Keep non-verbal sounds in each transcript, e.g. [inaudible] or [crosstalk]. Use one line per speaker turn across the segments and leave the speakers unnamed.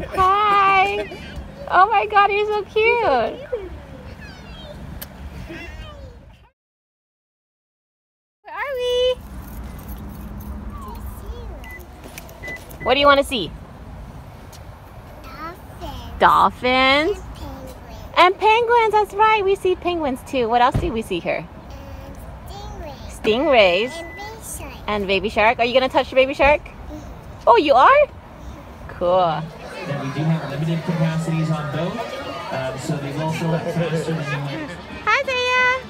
Hi. Oh my god, you're so cute. Where are we? What do you want to see?
Dolphins.
Dolphins
And penguins.
and penguins. That's right. We see penguins too. What else do we see here?
And stingrays.
Stingrays
And big sharks.
and baby shark. Are you gonna touch the baby shark? Mm-hmm. Oh, you are? Mm-hmm. Cool.
That we do have limited capacities on both, um, so they will fill up faster than you might
Hi, Zaya.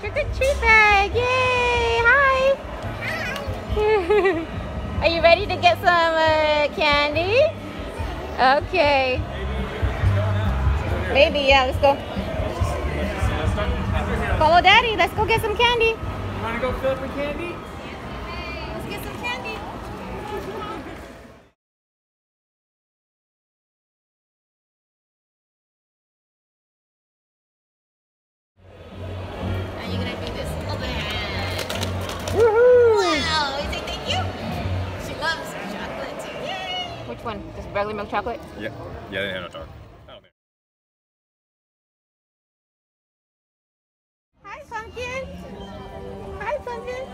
Trick or treat bag! Yay! Hi. [laughs] Are you ready to get some uh, candy? Okay. Maybe, yeah. Let's go. Follow Daddy. Let's go get some candy.
You want to go fill up with candy?
Let's get some candy. Are you gonna do this? Open. Wow! You say thank you? She loves chocolate too. Yay! Which one? Just regular milk chocolate?
Yeah. Yeah, they have no talk.
Hi, pumpkin.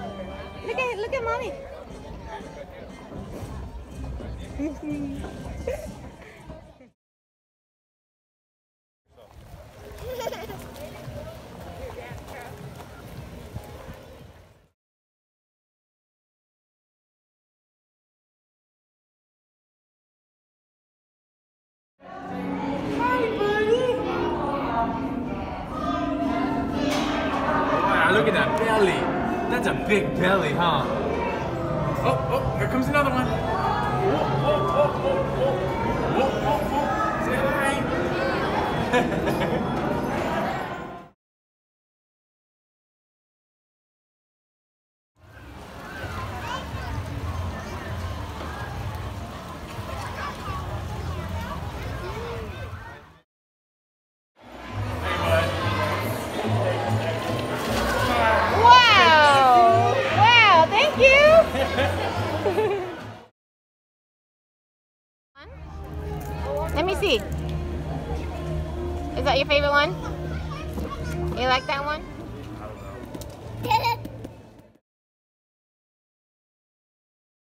Look at look at mommy.
Wow, ah, look at that belly. That's a big belly, huh? Oh, oh, here comes another one. [laughs]
Let me see. Is that your favorite one? You like that one?